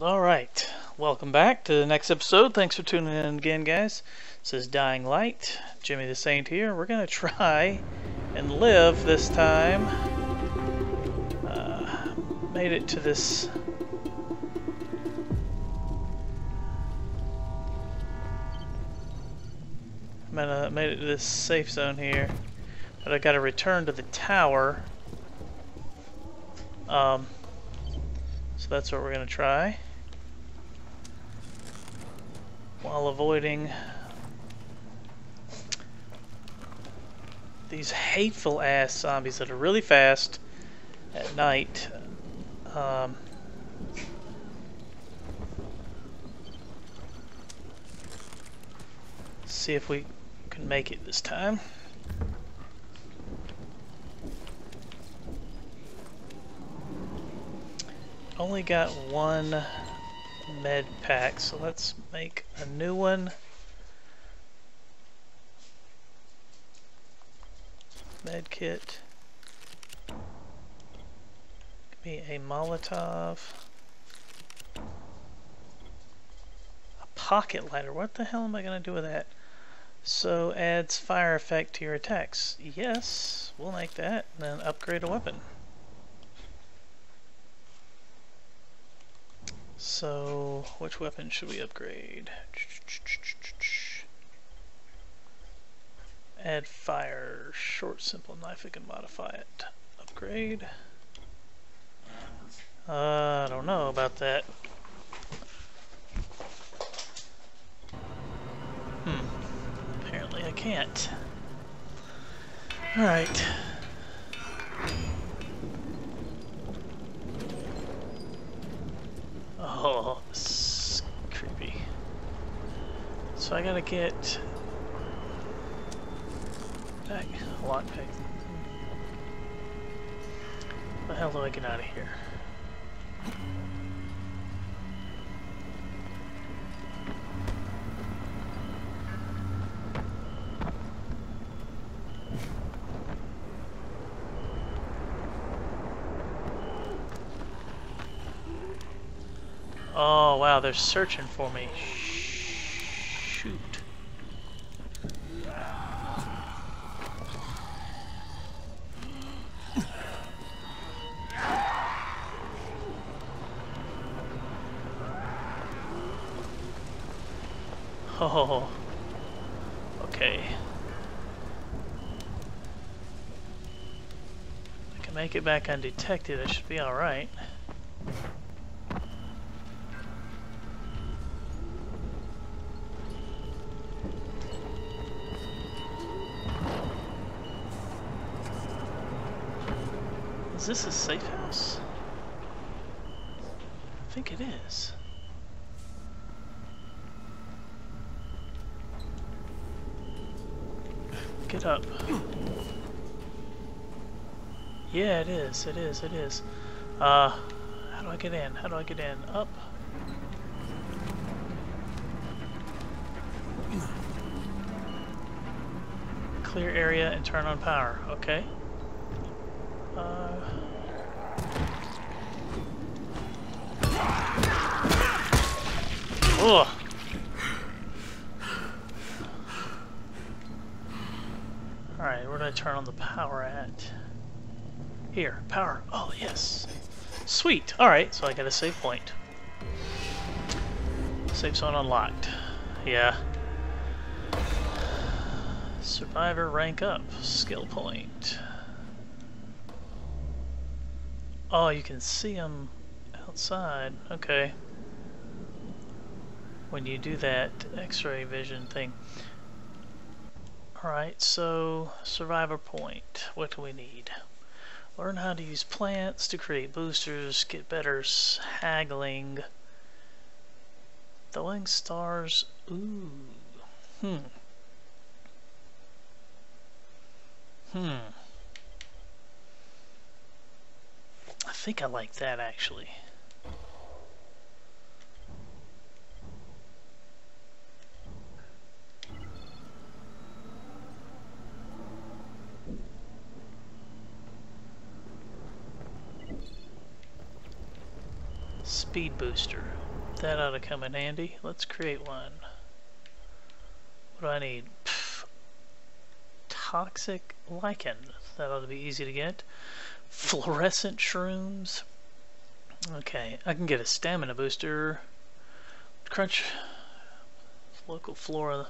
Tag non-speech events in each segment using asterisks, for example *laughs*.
Alright, welcome back to the next episode. Thanks for tuning in again, guys. This is Dying Light. Jimmy the Saint here. We're to try and live this time. Uh, made it to this... Made it to this safe zone here. But I got to return to the tower. Um, so that's what we're to try while avoiding these hateful ass zombies that are really fast at night. Um, see if we can make it this time. Only got one med pack, so let's make a new one. Med kit. Give me a Molotov. A pocket lighter. What the hell am I going to do with that? So adds fire effect to your attacks. Yes, we'll make that. And then upgrade a weapon. So, which weapon should we upgrade? Add fire, short, simple knife, I can modify it. Upgrade. Uh, I don't know about that. Hmm. Apparently I can't. Alright. Oh, this creepy. So I gotta get back lockpick. The hell do I get out of here? Oh wow, they're searching for me. Oh, okay. I can make it back undetected, I should be alright. Is this a safe house? I think it is. Get up. Yeah, it is, it is, it is. Uh, how do I get in? How do I get in? Up. Clear area and turn on power. Okay. Uh, Ugh. Where turn on the power at? Here, power. Oh, yes. Sweet. Alright, so I got a save point. Save zone unlocked. Yeah. Survivor rank up. Skill point. Oh, you can see them outside. Okay. When you do that x-ray vision thing. Alright, so survivor point. What do we need? Learn how to use plants to create boosters, get better haggling. Throwing stars. Ooh. Hmm. Hmm. I think I like that actually. Speed booster. That ought to come in handy. Let's create one. What do I need? Toxic lichen. That ought to be easy to get. Fluorescent shrooms. Okay, I can get a stamina booster. Crunch local flora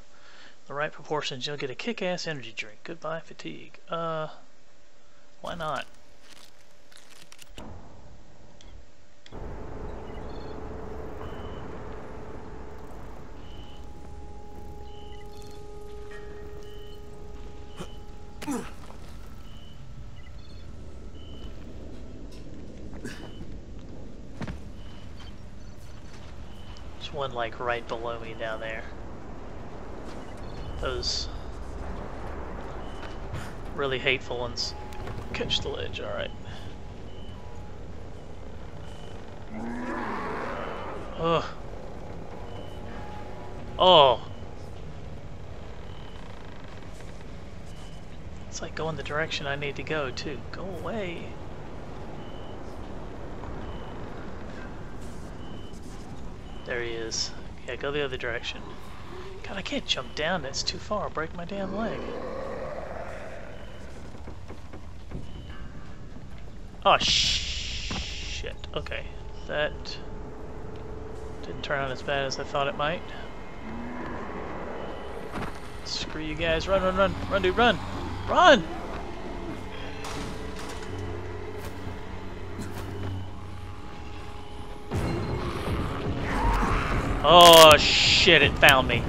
the right proportions, you'll get a kick-ass energy drink. Goodbye fatigue. Uh, why not? One like right below me down there. Those really hateful ones. Catch the ledge, alright. Ugh. Oh. It's like going the direction I need to go, too. Go away. There he is. Yeah, go the other direction. God, I can't jump down. That's too far. I'll break my damn leg. Oh, sh shit. Okay. That didn't turn out as bad as I thought it might. Screw you guys. Run, run, run. Run, dude, run. Run! Oh, shit, it found me.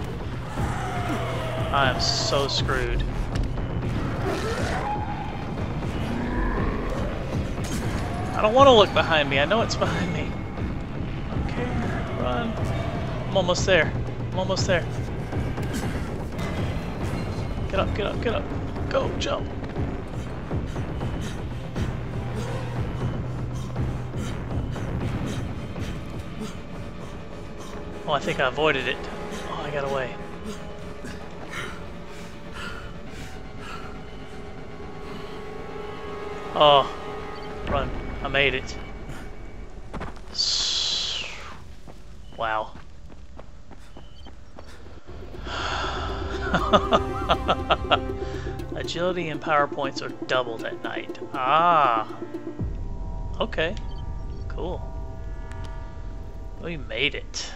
I am so screwed. I don't want to look behind me. I know it's behind me. Okay, run. I'm almost there. I'm almost there. Get up, get up, get up. Go, jump. Oh, I think I avoided it. Oh, I got away. Oh, run. I made it. Wow. *laughs* Agility and power points are doubled at night. Ah. Okay. Cool. We made it.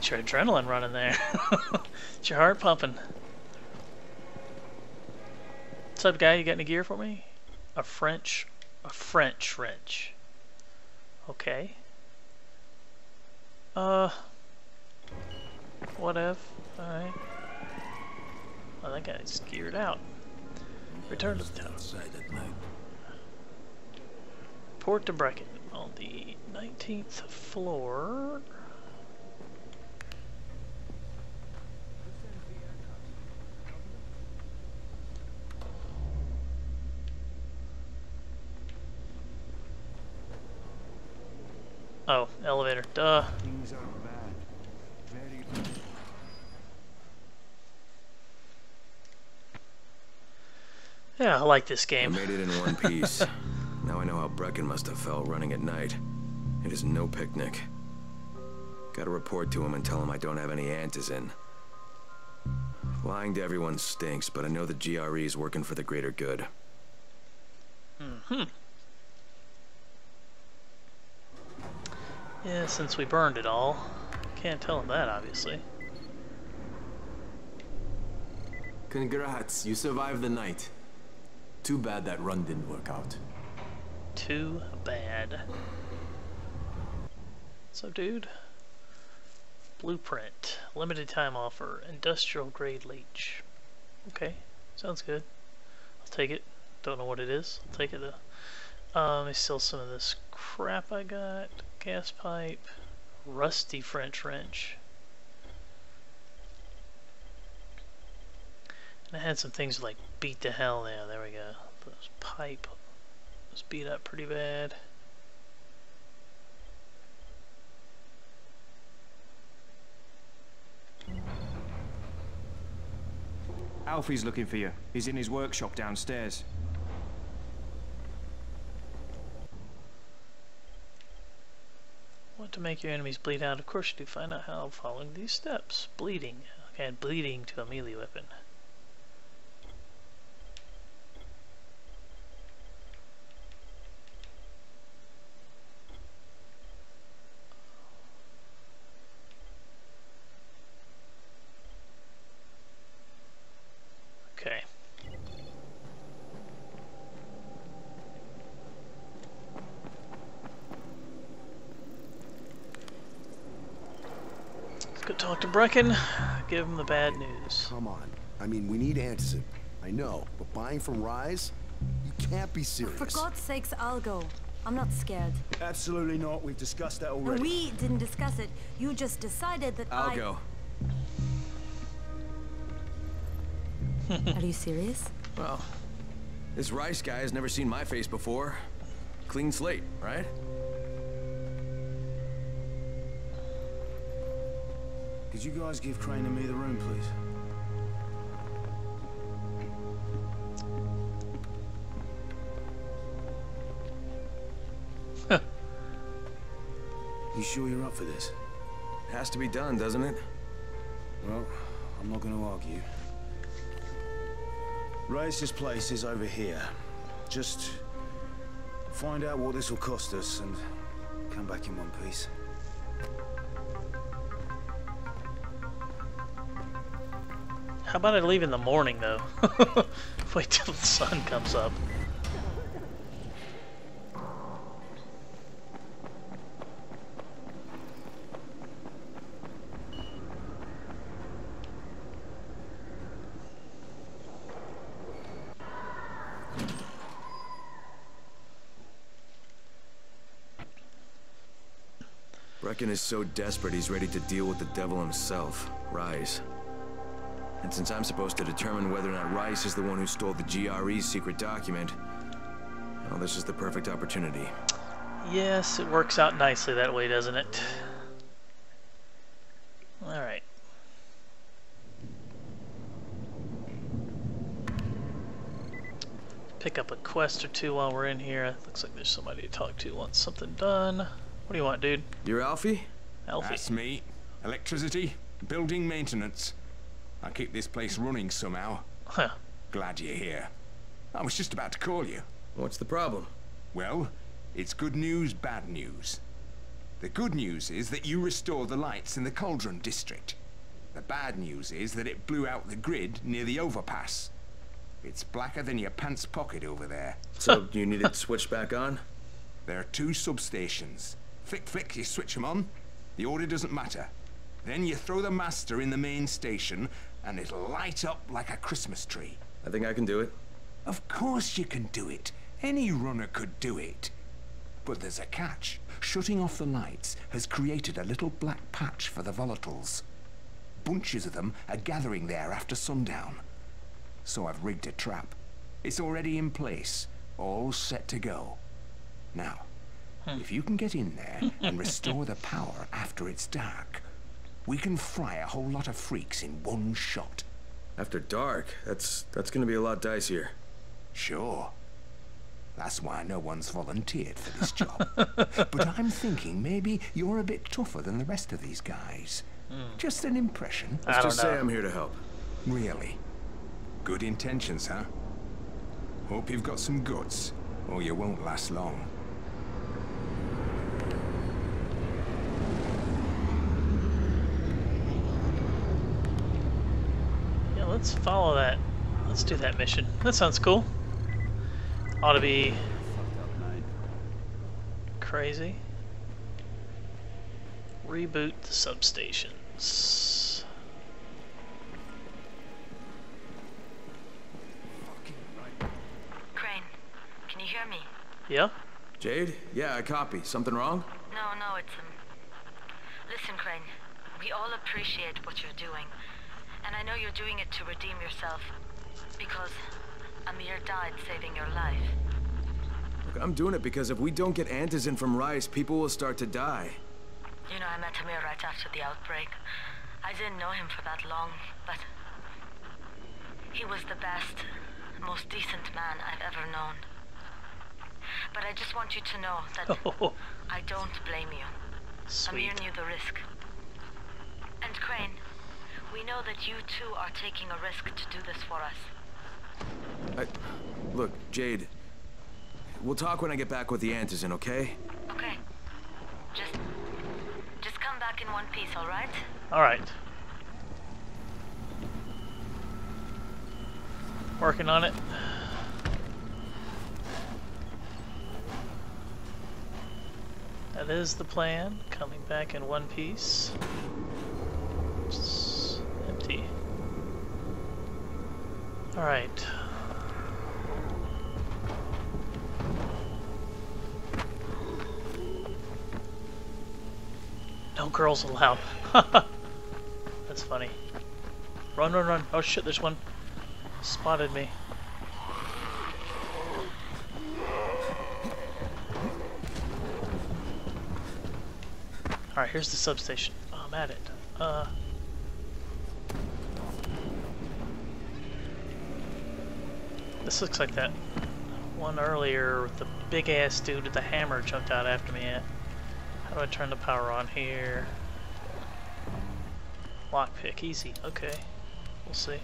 Get your adrenaline running there. *laughs* Get your heart pumping. What's up, guy? You got any gear for me? A French, a French wrench. Okay. Uh, what if? Alright. Well, that guy's geared out. Return to the town. Port to Brecken on the 19th floor. Oh, elevator. Duh. Yeah, I like this game. I made it in one piece. *laughs* now I know how Brecken must have felt running at night. It is no picnic. Gotta report to him and tell him I don't have any antizin. Lying to everyone stinks, but I know the GRE is working for the greater good. Mm-hmm. Yeah, since we burned it all. Can't tell him that, obviously. Congrats, you survived the night. Too bad that run didn't work out. Too bad. So, dude? Blueprint. Limited time offer. Industrial grade leech. Okay, sounds good. I'll take it. Don't know what it is. I'll take it though. Um, let me steal some of this crap I got gas pipe, rusty French wrench. And I had some things like beat to hell there. There we go. This pipe was beat up pretty bad. Alfie's looking for you. He's in his workshop downstairs. What Want to make your enemies bleed out? Of course you do. Find out how following these steps. Bleeding. Okay, bleeding to a melee weapon. Okay. Let's go talk to Brecken. Give him the bad news. Come on. I mean, we need Antizin. I know, but buying from Rais? You can't be serious. For God's sakes, I'll go. I'm not scared. Absolutely not. We've discussed that already. we didn't discuss it. You just decided that I'll I... go. *laughs* Are you serious? Well, this Rais guy has never seen my face before. Clean slate, right? Could you guys give Crane and me the room, please? *laughs* you sure you're up for this? It has to be done, doesn't it? Well, I'm not going to argue. Rais's place is over here. Just find out what this will cost us and come back in one piece. How about I leave in the morning, though? *laughs* Wait till the sun comes up. Brecken is so desperate he's ready to deal with the devil himself, Rais. And since I'm supposed to determine whether or not Rais is the one who stole the GRE's secret document, well, this is the perfect opportunity. Yes, it works out nicely that way, doesn't it? Alright. Pick up a quest or two while we're in here. Looks like there's somebody to talk to wants something done. What do you want, dude? You're Alfie? Alfie. That's me. Electricity, building maintenance. I keep this place running somehow. Huh. Glad you're here. I was just about to call you. What's the problem? Well, it's good news, bad news. The good news is that you restored the lights in the Cauldron district. The bad news is that it blew out the grid near the overpass. It's blacker than your pants pocket over there. So, you need it switched back on? There are two substations. Flick, flick, you switch them on. The order doesn't matter. Then you throw the master in the main station, and it'll light up like a Christmas tree. I think I can do it. Of course you can do it. Any runner could do it. But there's a catch. Shutting off the lights has created a little black patch for the volatiles. Bunches of them are gathering there after sundown. So I've rigged a trap. It's already in place, all set to go. Now, hmm. if you can get in there and restore the power after it's dark, we can fry a whole lot of freaks in one shot. After dark, that's that's gonna be a lot dicier. Sure. That's why no one's volunteered for this job. *laughs* but I'm thinking maybe you're a bit tougher than the rest of these guys. Hmm. Just an impression. I Let's don't just say. I'm here to help. Really? Good intentions, huh? Hope you've got some guts, or you won't last long. Let's follow that. Let's do that mission. That sounds cool. Ought to be crazy. Reboot the substations. Crane, can you hear me? Yeah? Jade? Yeah, I copy. Something wrong? No, no, it's um. Listen, Crane. We all appreciate what you're doing, and I know you're doing it to redeem yourself, because Amir died saving your life. Look, I'm doing it because if we don't get Antizin from Rais, people will start to die. You know, I met Amir right after the outbreak. I didn't know him for that long, but he was the best, most decent man I've ever known. But I just want you to know that Oh, *laughs* I don't blame you. Sweet. Amir knew the risk. And Crane, we know that you two are taking a risk to do this for us. I, look, Jade. We'll talk when I get back with the antizin, okay? Okay. Just... Just come back in one piece, alright? Alright. Working on it. That is the plan. Coming back in one piece. It's empty. Alright. No girls allowed. *laughs* That's funny. Run, run, run. Oh shit, there's one. Spotted me. Alright, here's the substation. Oh, I'm at it. Uh... This looks like that one earlier with the big ass dude with the hammer jumped out after me at. How do I turn the power on here? Lockpick, easy. Okay. We'll see.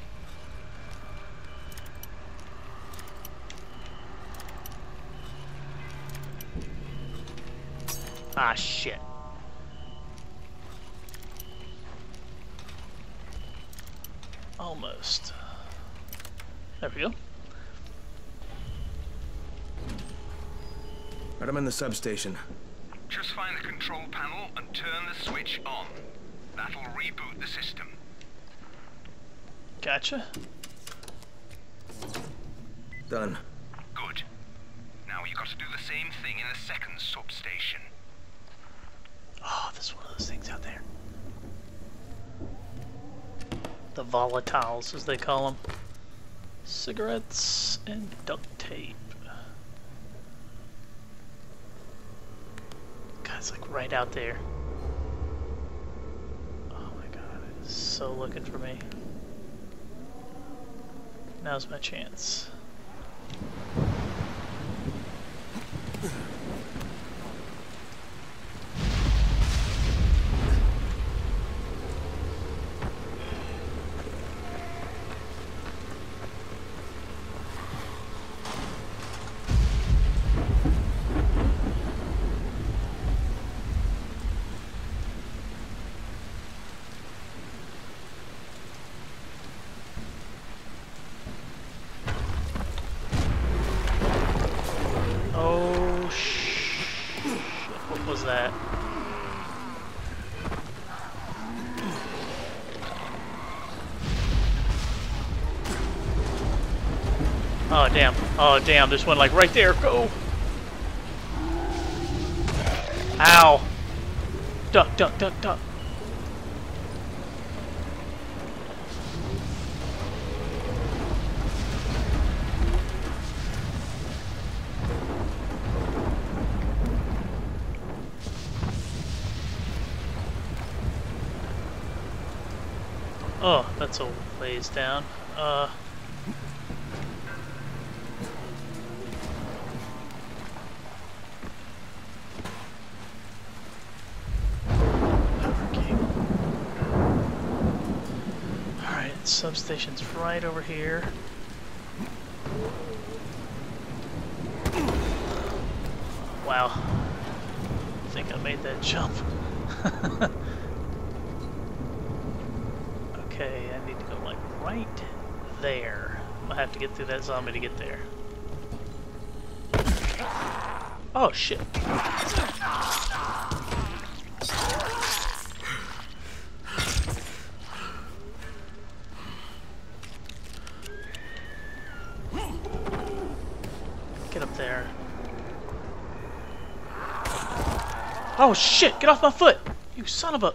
Ah, shit. Almost. There we go. Right, I'm in the substation. Just find the control panel and turn the switch on. That'll reboot the system. Gotcha. Done. Good. Now you got to do the same thing in the second substation. Ah, oh, there's one of those things out there. The volatiles, as they call them. Cigarettes and duct tape. God, it's like right out there. Oh my god, it's so looking for me. Now's my chance. Oh sh! What was that? Oh damn! There's one like right there. Go! Ow! Duck! Duck! Duck! Duck! Oh, that's a ways down. Uh. Power cable. Substation's right over here. Wow. I think I made that jump. *laughs* Okay, I need to go like right there. I have to get through that zombie to get there. Oh shit. Get up there. Oh shit, get off my foot! You son of a...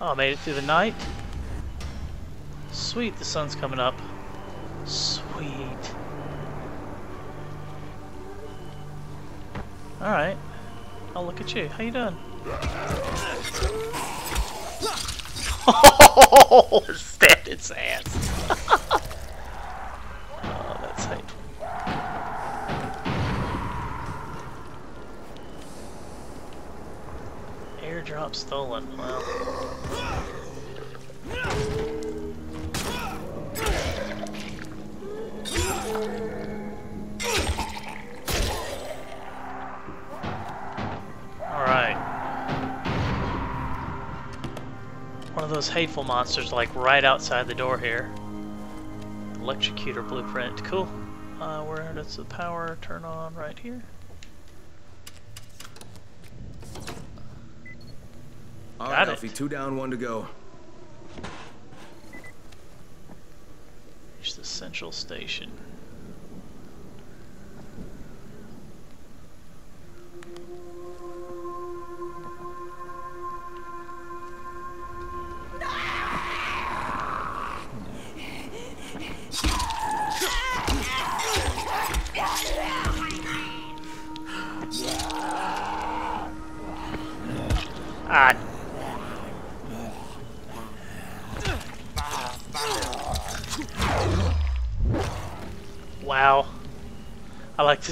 Oh, made it through the night. Sweet, the sun's coming up. Sweet. Alright. Oh, look at you. How you doing? Oh, *laughs* stabbed its ass. Laptop stolen. Well. Alright. One of those hateful monsters like right outside the door here. Electrocutor blueprint. Cool. Uh, where does the power turn on? Right here? All Got right, it. Alfie, two down, one to go. Reach the central station.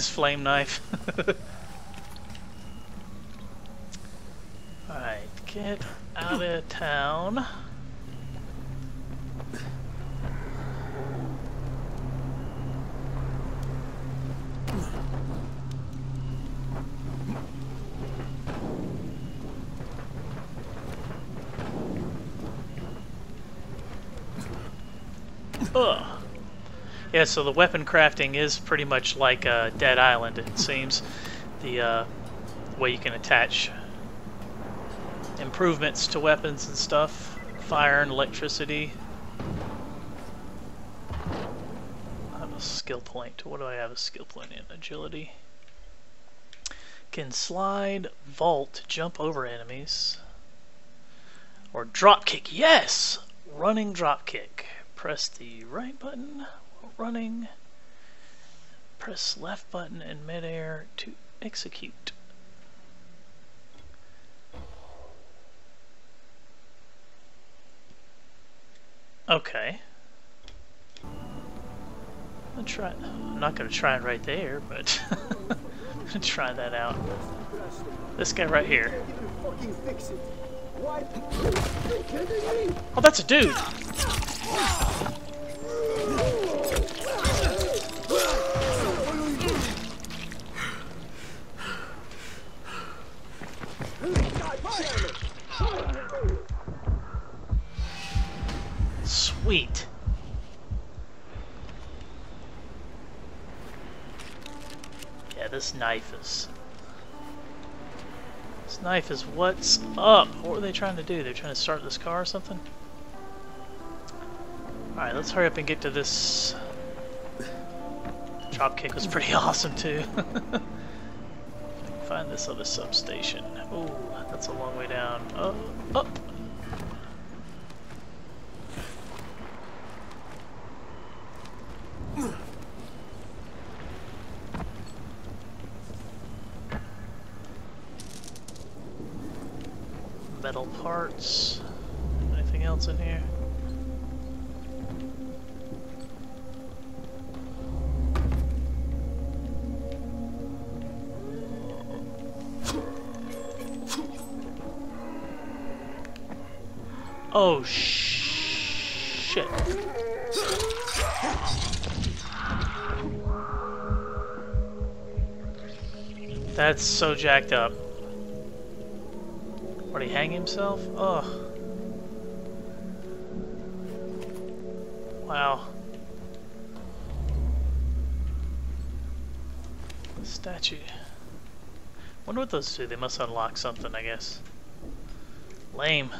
This flame knife. *laughs* Alright, get out of town. Ugh. Yeah, so the weapon crafting is pretty much like uh, Dead Island, it seems. The uh, way you can attach improvements to weapons and stuff, fire and electricity. I have a skill point. What do I have a skill point in? Agility. Can slide, vault, jump over enemies. Or drop kick. Yes! Running drop kick. Press the right button running. Press left button in midair to execute. Okay. I'll try. I'm not gonna try it right there, but I'm *laughs* gonna try that out. This guy right here. Oh, that's a dude. Knife is what's up. What were they trying to do? They're trying to start this car or something? Alright, let's hurry up and get to this... Drop kick was pretty *laughs* awesome too. *laughs* Find this other substation. Oh, that's a long way down. Oh, up! Metal parts. Anything else in here? Oh sh- shit. That's so jacked up. He hang himself? Ugh. Wow. Statue. Wonder what those do. They must unlock something, I guess. Lame.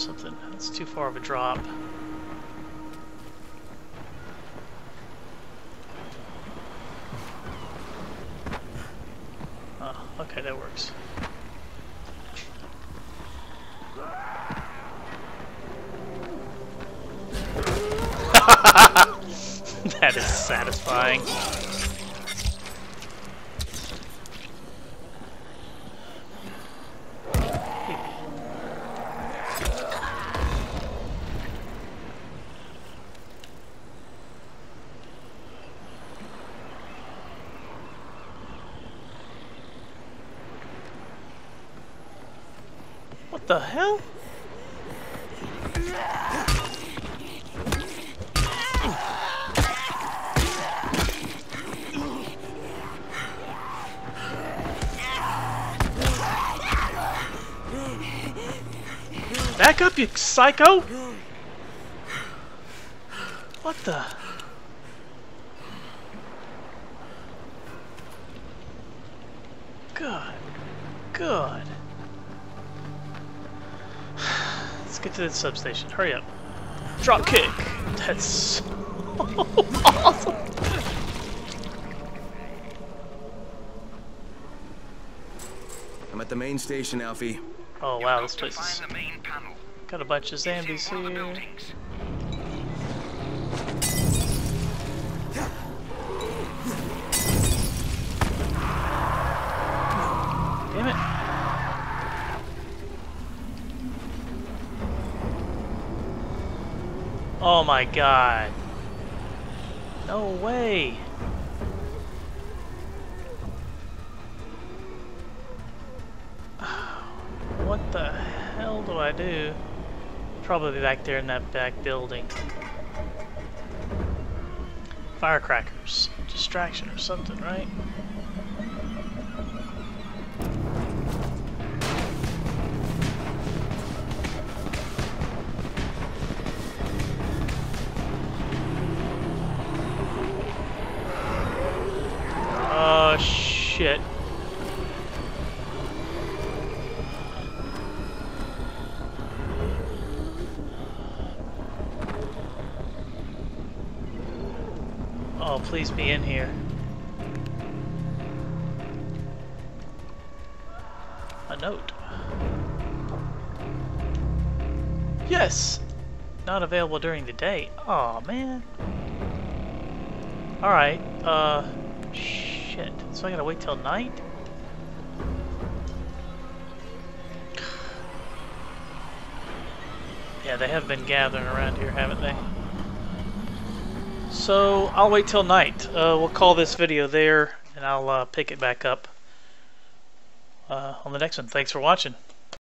Something. That's too far of a drop. The hell? Back up, you psycho! What the? To the substation. Hurry up. Drop kick. That's so *laughs* awesome. I'm at the main station, Alfie. Oh wow, this place is got a bunch of zombies here. Oh my god. No way. *sighs* What the hell do I do? Probably back there in that back building. Firecrackers. Distraction or something, right? Shit. Oh, please be in here. A note. Yes! Not available during the day. oh, man. Alright, uh... So I gotta wait till night? Yeah, they have been gathering around here, haven't they? So, I'll wait till night. Uh, we'll call this video there, and I'll uh, pick it back up uh, on the next one. Thanks for watching.